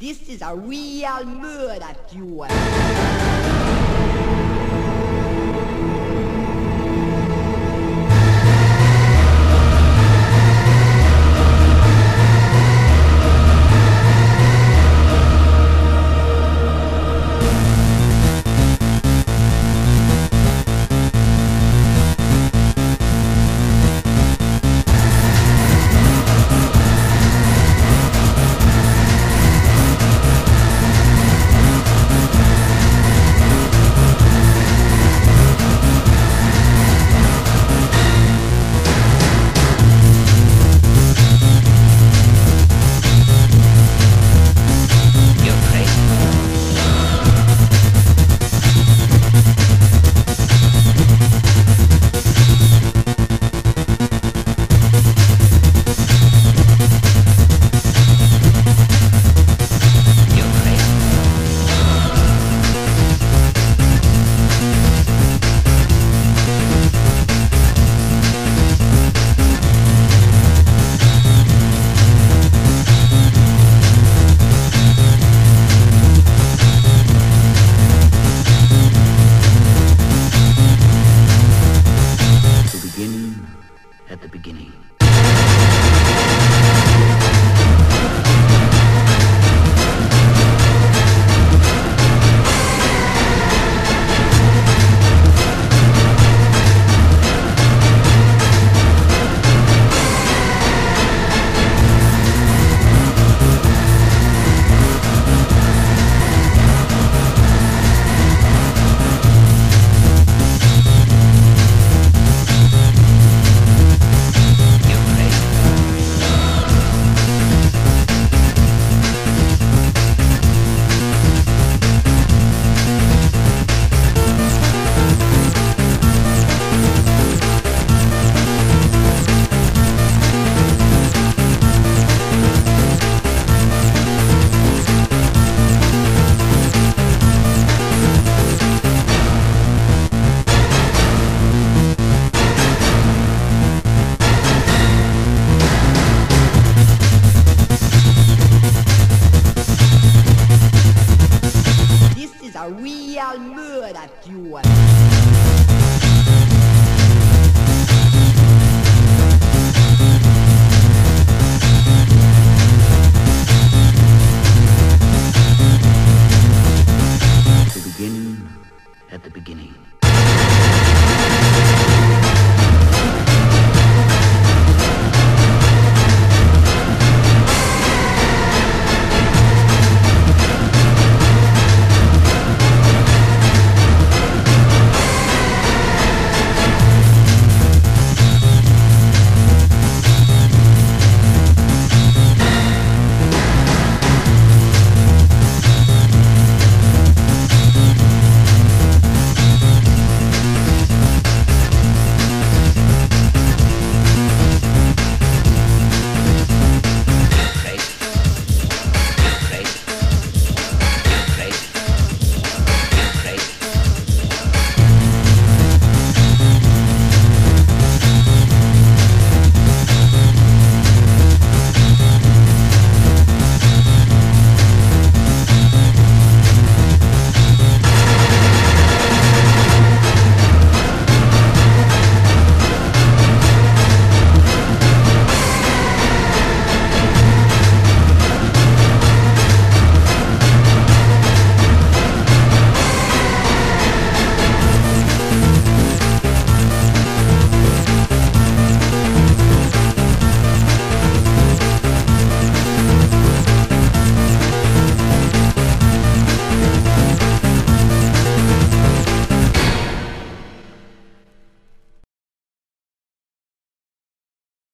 This is a real murder tune. at the beginning.